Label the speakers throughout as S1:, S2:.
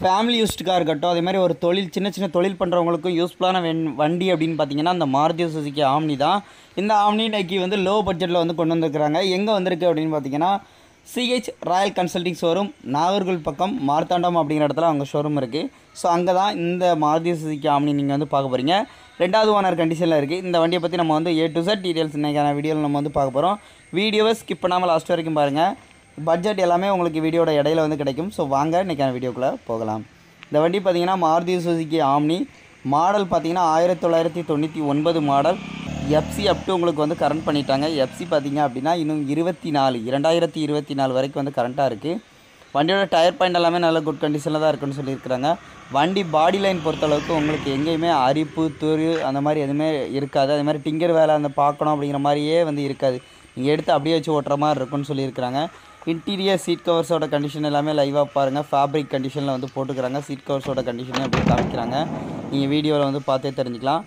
S1: Family யூஸ்டுக்காக இருக்கட்டும் அதே மாதிரி ஒரு தொழில் சின்ன சின்ன தொழில் பண்ணுறவங்களுக்கும் யூஸ்ஃபுல்லான வெண் வண்டி அப்படின்னு பார்த்தீங்கன்னா அந்த மாருதி சுசுகி ஆம்னி தான். இந்த ஆம்னி நைக்கி வந்து லோ பட்ஜெட்டில் வந்து கொண்டு வந்திருக்கிறாங்க. எங்கே வந்திருக்கு அப்படின்னு பார்த்தீங்கன்னா CH royal consulting showroom Nagercoil பக்கம் மார்த்தாண்டம் அப்படிங்கிற இடத்துல அவங்க ஷோரூம் இருக்குது ஸோ அங்கே தான் இந்த மாருதி சுசுகி ஆம்னி நீங்கள் வந்து பார்க்க போகிறீங்க ரெண்டாவது ஓனர் கண்டிஷனில் இருக்குது இந்த வண்டியை பற்றி நம்ம வந்து ஏ டு Z டீட்டெயில்ஸ் இன்றைக்கான வீடியோவில் நம்ம வந்து பார்க்க போகிறோம் வீடியோவை ஸ்கிப் பண்ணாமல் லாஸ்ட் வரைக்கும் பாருங்கள் பட்ஜெட் எல்லாமே உங்களுக்கு வீடியோட இடையில வந்து கிடைக்கும். ஸோ வாங்க இன்றைக்கான வீடியோக்குள்ளே போகலாம். இந்த வண்டி பார்த்தீங்கன்னா மாருதி சுசுக்கி ஆம்னி மாடல் பார்த்தீங்கன்னா ஆயிரத்தி தொள்ளாயிரத்தி தொண்ணூற்றி ஒன்பது மாடல் எஃப்சி அப் டு உங்களுக்கு வந்து கரண்ட் பண்ணிட்டாங்க. எஃப்சி பார்த்தீங்க அப்படின்னா இன்னும் இருபத்தி நாலு இரண்டாயிரத்தி இருபத்தி நாலு வரைக்கும் வந்து கரண்ட்டாக இருக்குது வண்டியோட டயர் பாயிண்ட் எல்லாமே நல்ல குட் கண்டிஷனில் தான் இருக்குன்னு சொல்லியிருக்கிறாங்க. வண்டி பாடி லைன் பொறுத்தளவுக்கு உங்களுக்கு எங்கேயுமே அரிப்பு துரு அந்த மாதிரி எதுவுமே இருக்காது. அதே மாதிரி டிங்கர் வேலை அந்த பார்க்கணும் அப்படிங்கிற மாதிரியே வந்து இருக்காது. நீங்கள் எடுத்து அப்படியே வச்சு ஓட்டுற மாதிரி இருக்குன்னு சொல்லியிருக்கிறாங்க. இன்டீரியர் சீட் கவர்ஸோட கண்டிஷன் எல்லாமே லைவாக பாருங்கள் ஃபேப்ரிக் கண்டிஷனில் வந்து போட்டுக்கிறாங்க. சீட் கவர்ஸோட கண்டிஷனே அப்படி காமிக்கிறாங்க. நீங்கள் வீடியோவில் வந்து பார்த்தே தெரிஞ்சுக்கலாம்.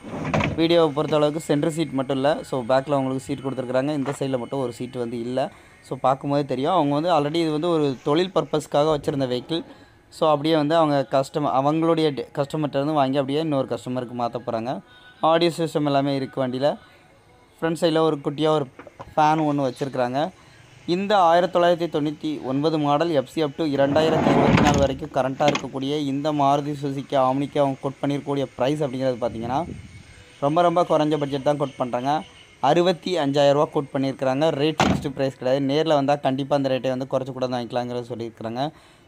S1: வீடியோவை பொறுத்தளவுக்கு சென்டர் சீட் மட்டும் இல்லை. ஸோ பேக்கில் அவங்களுக்கு சீட் கொடுத்துருக்குறாங்க. இந்த சைடில் மட்டும் ஒரு சீட் வந்து இல்லை. ஸோ பார்க்கும்போதே தெரியும். அவங்க வந்து ஆல்ரெடி இது வந்து ஒரு தொழில் பர்பஸ்க்காக வச்சுருந்த வெஹிக்கிள் ஸோ அப்படியே வந்து அவங்க கஸ்டமர் அவங்களுடைய கஸ்டமர்கிட்டருந்து வாங்கி அப்படியே இன்னொரு கஸ்டமருக்கு மாற்ற போகிறாங்க ஆடியோ சிஸ்டம் எல்லாமே இருக்குது வண்டியில். ஃப்ரண்ட் சைடில் ஒரு குட்டியாக ஒரு ஃபேன் ஒன்று வச்சுருக்குறாங்க. இந்த ஆயிரத்தி தொள்ளாயிரத்தி தொண்ணூற்றி ஒன்பது மாடல் எஃப்சி அப் டு இரண்டாயிரத்தி இருபத்தி நாலு வரைக்கும் கரண்ட்டாக இருக்கக்கூடிய இந்த மாருதி சுசுக்கி ஆம்னிக்கு அவங்க கொட் பண்ணியிருக்கக்கூடிய ப்ரைஸ் அப்படிங்கிறது பார்த்தீங்கன்னா ரொம்ப ரொம்ப குறைஞ்ச பட்ஜெட் தான் கோட் பண்ணுறாங்க அறுபத்தி அஞ்சாயிரரூவா கோட் பண்ணியிருக்கிறாங்க. ரேட் ஃபிக்ஸ்டு ப்ரைஸ் கிடையாது. நேரில் வந்தால் கண்டிப்பாக அந்த ரேட்டை வந்து குறைச்சி கூட வாங்கிக்கலாங்கிறத சொல்லியிருக்கிறாங்க.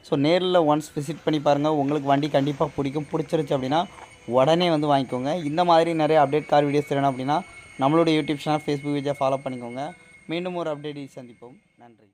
S1: ஸோ நேரில் ஒன்ஸ் விசிட் பண்ணி பாருங்கள் உங்களுக்கு வண்டி கண்டிப்பாக பிடிக்கும். பிடிச்சிருச்சு அப்படின்னா உடனே வந்து வாங்கிக்கோங்க. இந்த மாதிரி நிறைய அப்டேட் கார் வீடியோஸ் வேணும் அப்படின்னா நம்மளுடைய யூடியூப் சேனல் ஃபேஸ்புக் பேஜை ஃபாலோ பண்ணிக்கோங்க. மீண்டும் ஒரு அப்டேட் சந்திப்போம். நன்றி